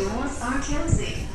Doors are closing.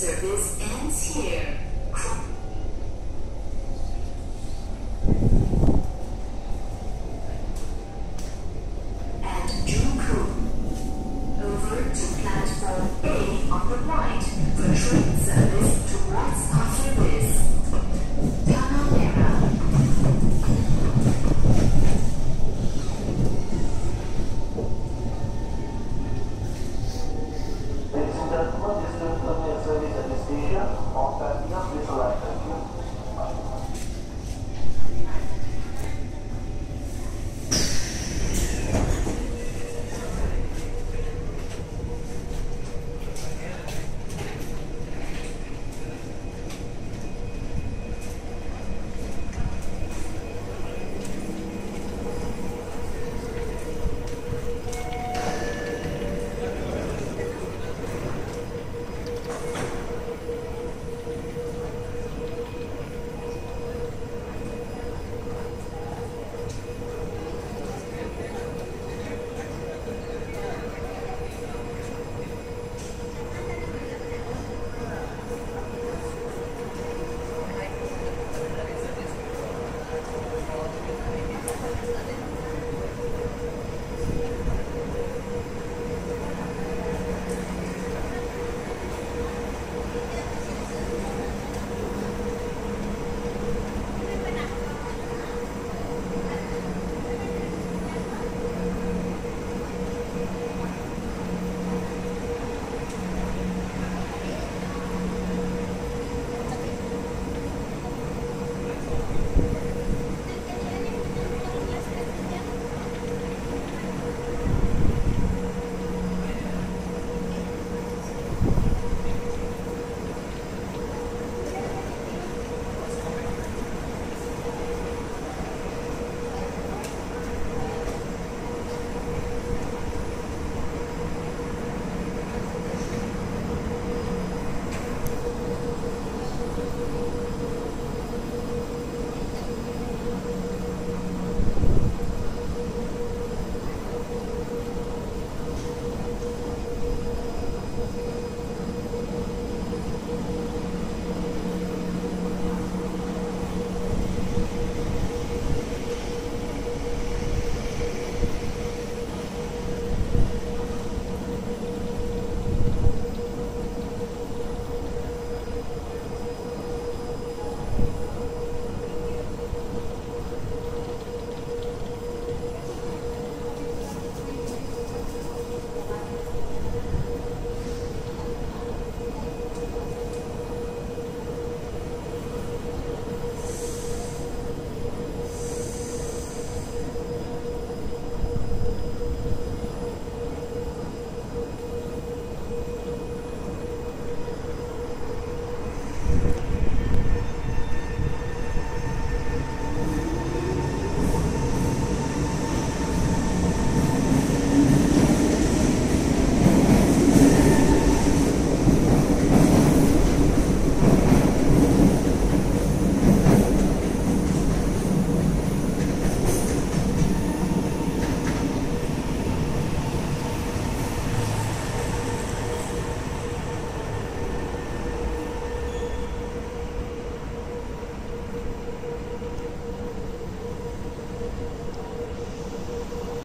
Service ends here. At. Over to platform A on the right for train service towards Pasir